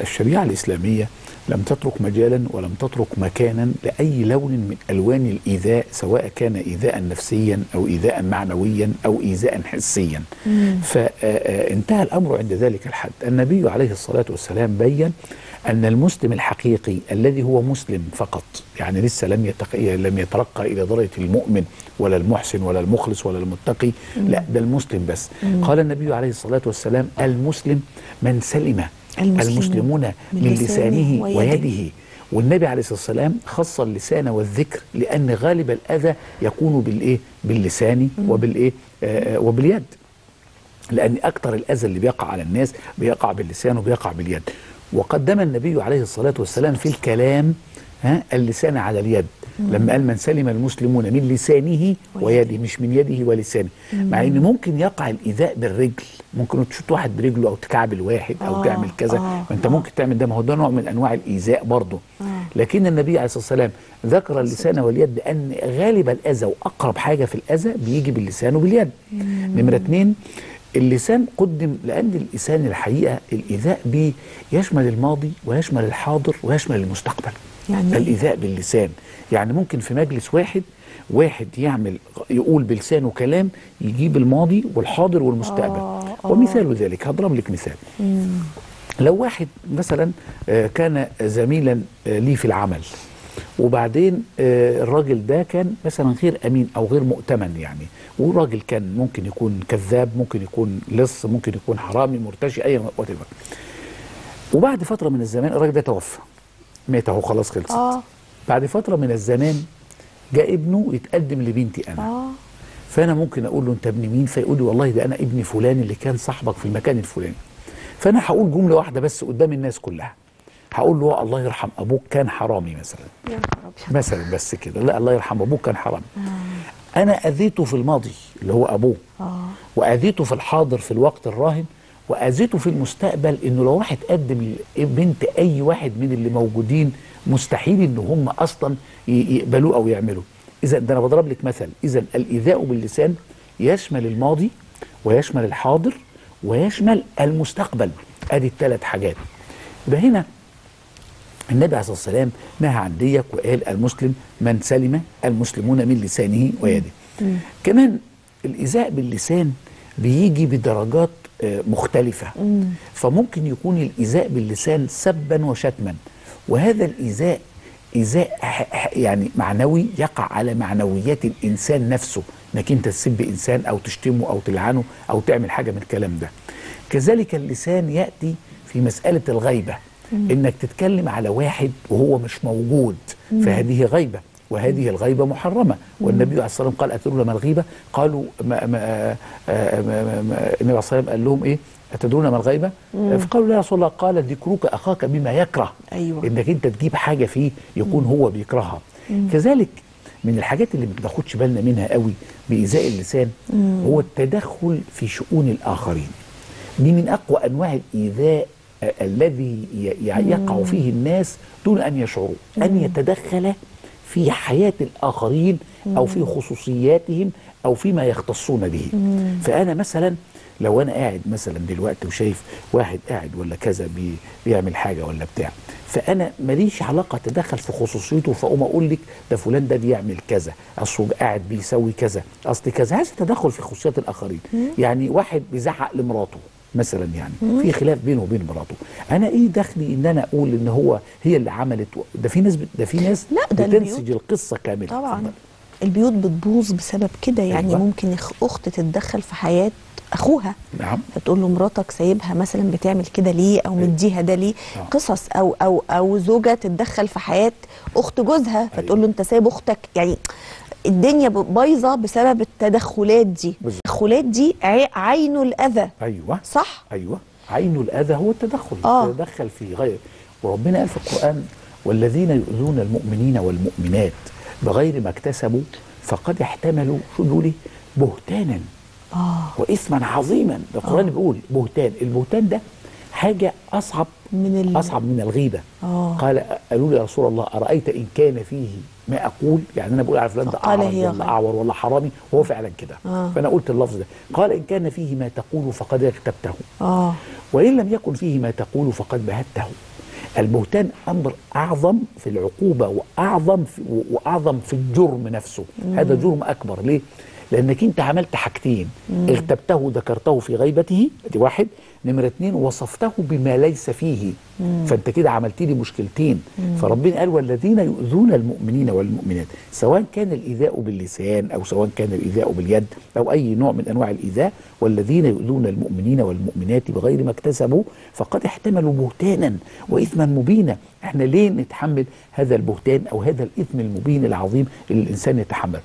الشريعة الإسلامية لم تترك مجالا ولم تترك مكانا لأي لون من ألوان الإيذاء سواء كان إيذاء نفسيا أو إيذاء معنويا أو إيذاء حسيا. فانتهى الأمر عند ذلك الحد. النبي عليه الصلاة والسلام بين أن المسلم الحقيقي الذي هو مسلم فقط يعني لسه لم يتق... لم يترقى إلى درجة المؤمن ولا المحسن ولا المخلص ولا المتقي لا ده المسلم بس. قال النبي عليه الصلاة والسلام المسلم من سلم المسلمون المسلمون من من لسانه. ويده. والنبي عليه الصلاة والسلام خص اللسان والذكر لأن غالب الأذى يكون بالإيه؟ باللسان وبالإيه؟ آه آه، وباليد. لأن أكثر الأذى اللي بيقع على الناس بيقع باللسان وبيقع باليد. وقدم النبي عليه الصلاة والسلام في الكلام ها اللسان على اليد. لما قال من سلم المسلمون من لسانه ويده. مش من يده ولسانه. مع إن ممكن يقع الإيذاء بالرجل. ممكن تشوط واحد برجله أو تكعبل واحد أو آه، تعمل كذا. آه، فأنت ممكن تعمل ده. ما هو ده نوع من أنواع الإيذاء برضه. لكن النبي عليه الصلاة والسلام ذكر اللسان واليد لأن غالب الأذى وأقرب حاجة في الأذى بيجي باللسان وباليد. نمرة اتنين اللسان قدم لأن اللسان الحقيقة الإيذاء بيه يشمل الماضي ويشمل الحاضر ويشمل المستقبل. يعني؟ الإيذاء باللسان. يعني ممكن في مجلس واحد واحد يعمل يقول بلسانه كلام يجيب الماضي والحاضر والمستقبل. آه، آه. ومثال ذلك هضرب لك مثال. لو واحد مثلا آه، كان زميلا آه، لي في العمل وبعدين آه، الراجل ده كان مثلا غير أمين أو غير مؤتمن يعني والراجل كان ممكن يكون كذاب ممكن يكون لص ممكن يكون حرامي مرتشي أي وات وبعد فترة من الزمان الراجل ده توفى. مات أهو خلاص خلصت. آه. بعد فترة من الزمان جاء ابنه يتقدم لبنتي أنا. آه. فأنا ممكن أقول له أنت ابن مين؟ فيقول لي والله ده أنا ابن فلان اللي كان صاحبك في المكان الفلاني. فأنا هقول جملة واحدة بس قدام الناس كلها. هقول له الله يرحم أبوك كان حرامي مثلا. يا مثلا بس كده. لا الله يرحم أبوك كان حرامي. أنا أذيته في الماضي اللي هو أبوه. آه. وأذيته في الحاضر في الوقت الراهن وأذيته في المستقبل إنه لو راح تقدم بنت أي واحد من اللي موجودين مستحيل إن هم أصلا يقبلوه أو يعملوا. إذا ده أنا بضرب لك مثل. إذا الإيذاء باللسان يشمل الماضي ويشمل الحاضر ويشمل المستقبل. أدي الثلاث حاجات. يبقى هنا النبي عليه الصلاة والسلام نهى عن ديك وقال المسلم من سلم المسلمون من لسانه ويده. كمان الإيذاء باللسان بيجي بدرجات مختلفة. فممكن يكون الإيذاء باللسان سبا وشتما. وهذا ح- ح- يعني معنوي يقع على معنويات الإنسان نفسه. إنك أنت تسب إنسان أو تشتمه أو تلعنه أو تعمل حاجة من الكلام ده. كذلك اللسان يأتي في مسألة الغيبة. إنك تتكلم على واحد وهو مش موجود فهذه غيبة. وهذه الغيبة محرمة. والنبي عليه الصلاة والسلام قال أتدرون ما الغيبة؟ قالوا ما ما آه، آه، ما ما ما النبي عليه الصلاة والسلام قال لهم إيه؟ أتدرون ما الغيبة؟ فقالوا لا يا رسول الله قال ذكرك أخاك بما يكره. أيوة. إنك أنت تجيب حاجة فيه يكون هو بيكرهها. كذلك من الحاجات اللي ما بناخدش بالنا منها قوي بإيذاء اللسان هو التدخل في شؤون الآخرين. دي من أقوى أنواع الإيذاء آه، الذي يقع فيه الناس دون أن يشعروا. أن يتدخل في حياة الآخرين أو في خصوصياتهم أو فيما يختصون به. فأنا مثلا لو أنا قاعد مثلا دلوقتي وشايف واحد قاعد ولا كذا بي بيعمل حاجة ولا بتاع فأنا ماليش علاقة أتدخل في خصوصيته فأقوم أقول لك ده فلان ده بيعمل كذا أصله قاعد بيسوي كذا أصل كذا. هذا تدخل في خصوصيات الآخرين. يعني واحد بيزعق لمراته. مثلا يعني. في خلاف بينه وبين مراته. أنا إيه دخلي إن أنا أقول إن هو هي اللي عملت ده في ناس ده في ناس لا، ده بتنسج البيوت- القصة كاملة. طبعا. اتفضل. البيوت بتبوظ بسبب كده يعني. أيوة. ممكن أخت تتدخل في حياة أخوها. نعم. فتقول له مراتك سايبها مثلا بتعمل كده ليه أو مديها ده ليه؟ آه. قصص. أو أو أو زوجة تتدخل في حياة أخت جوزها. فتقول له أنت سايب أختك. يعني الدنيا بايظة بسبب التدخلات دي. بالظبط. التدخلات دي عي- عين الأذى. أيوه. صح؟ أيوه. عين الأذى هو التدخل. آه. يتدخل في غير. وربنا قال في القرآن والذين يؤذون المؤمنين والمؤمنات بغير ما اكتسبوا فقد احتملوا شو بيقول إيه؟ بهتانا. آه. واثما عظيما. القرآن بيقول بهتان. البهتان ده حاجة أصعب من ال... أصعب من الغيبة. آه. قال قالوا لي يا رسول الله أرأيت إن كان فيه ما أقول؟ يعني أنا بقول على فلان ده هي ولا غير. أعور ولا حرامي وهو فعلا كده. آه. فأنا قلت اللفظ ده. قال إن كان فيه ما تقول فقد اغتبته. آه. وإن لم يكن فيه ما تقول فقد بهته. البهتان أمر أعظم في العقوبة وأعظم في وأعظم في الجرم نفسه. هذا جرم أكبر. ليه؟ لأنك أنت عملت حاجتين. اغتبته ذكرته في غيبته دي واحد. نمرة اتنين وصفته بما ليس فيه. فأنت كده عملت لي مشكلتين. فربنا قال والذين يؤذون المؤمنين والمؤمنات سواء كان الإيذاء باللسان أو سواء كان الإيذاء باليد أو أي نوع من أنواع الإيذاء والذين يؤذون المؤمنين والمؤمنات بغير ما اكتسبوا فقد احتملوا بهتانا وإثما مبينا. إحنا ليه نتحمل هذا البهتان أو هذا الإثم المبين العظيم اللي الإنسان يتحمل؟